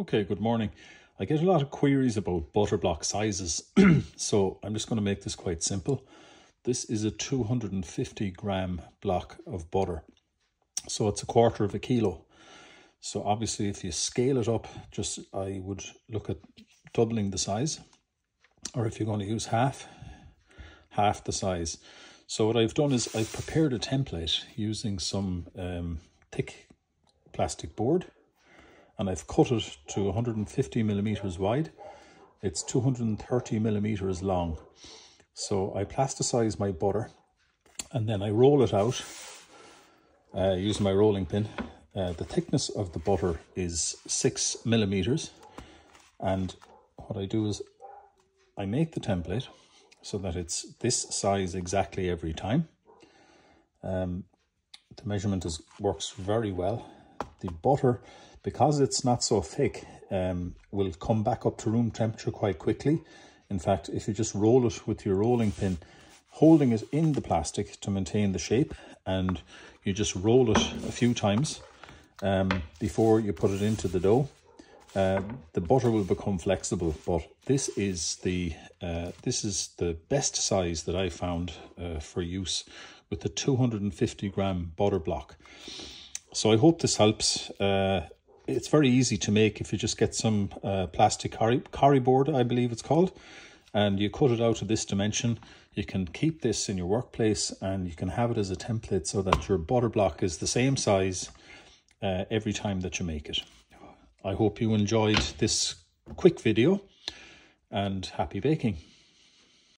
Okay, good morning. I get a lot of queries about butter block sizes, so I'm just going to make this quite simple. This is a 250 gram block of butter, so it's a quarter of a kilo. So obviously if you scale it up, just I would look at doubling the size, or if you're going to use half, half the size. So what I've done is I've prepared a template using some um, thick plastic board and I've cut it to 150 millimeters wide. It's 230 millimeters long. So I plasticize my butter and then I roll it out uh, using my rolling pin. Uh, the thickness of the butter is six millimeters. And what I do is I make the template so that it's this size exactly every time. Um, the measurement is works very well. The butter because it's not so thick, um, will come back up to room temperature quite quickly. In fact, if you just roll it with your rolling pin, holding it in the plastic to maintain the shape, and you just roll it a few times um, before you put it into the dough, uh, the butter will become flexible. But this is the uh, this is the best size that I found uh, for use with the 250 gram butter block. So I hope this helps. Uh, it's very easy to make if you just get some uh, plastic curry, board, I believe it's called, and you cut it out of this dimension. You can keep this in your workplace and you can have it as a template so that your butter block is the same size uh, every time that you make it. I hope you enjoyed this quick video and happy baking.